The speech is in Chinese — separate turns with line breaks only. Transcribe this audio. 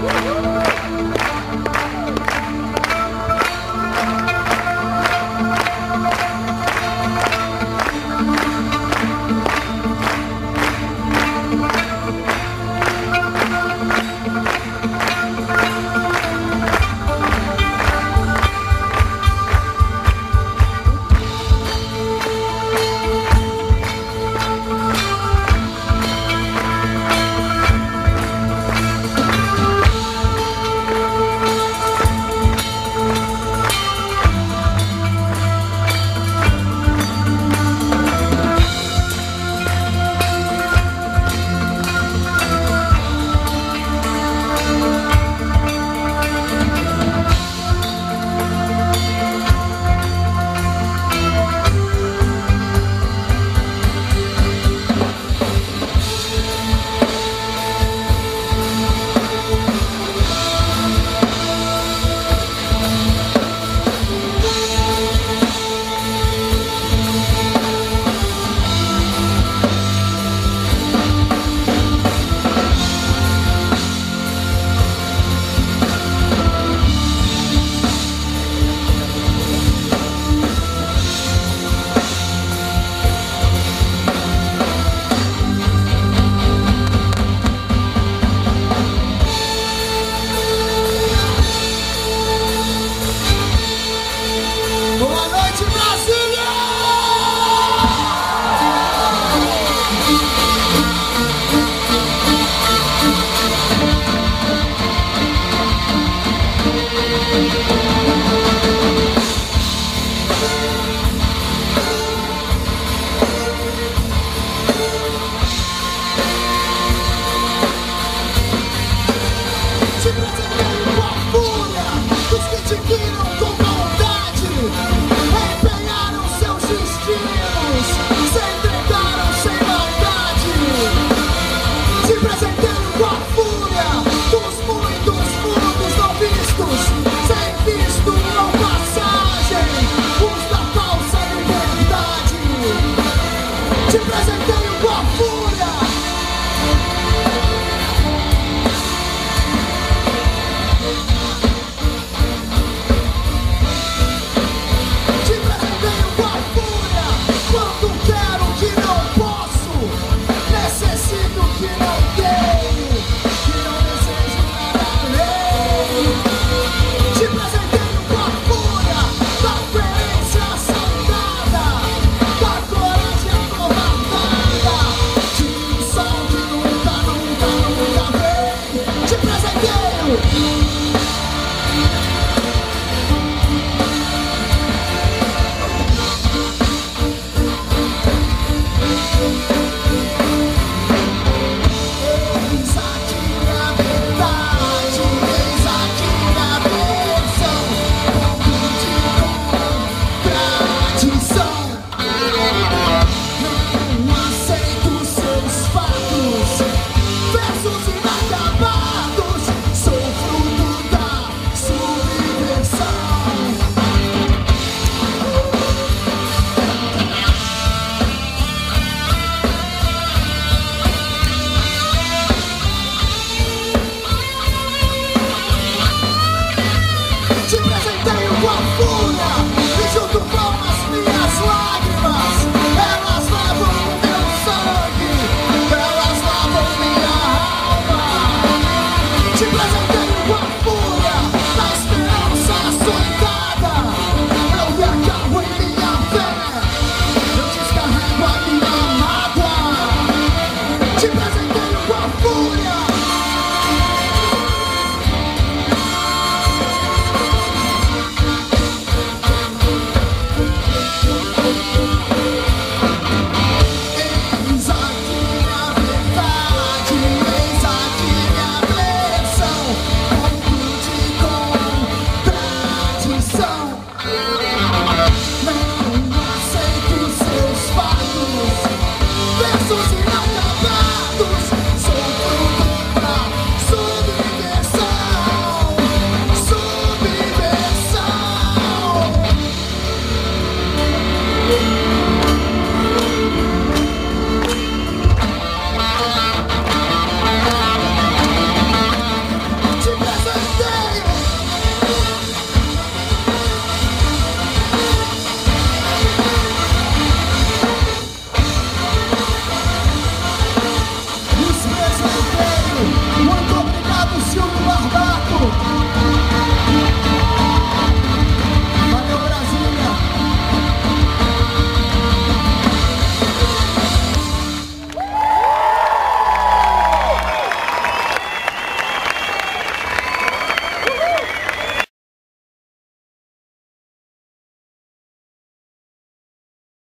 Woo-hoo! 嘿